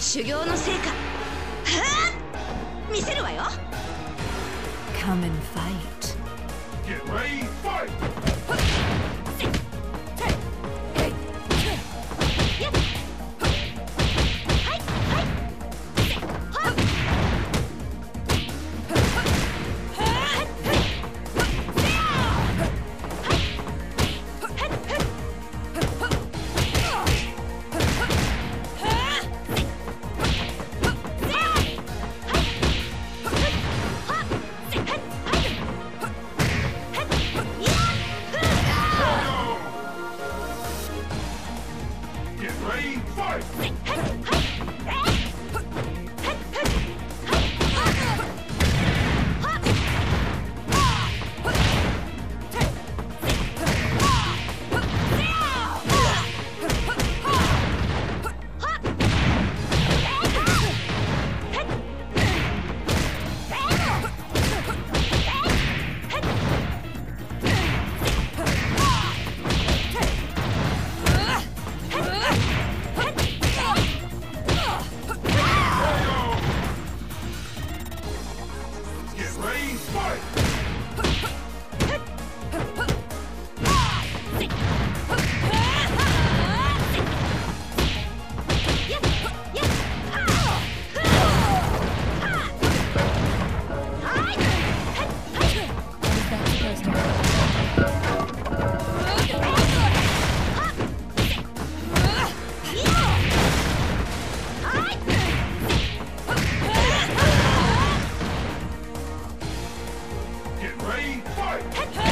修行の成果はあ見せるわよ Come and fight. Get ready, fight! fight! Fight! Three, fight!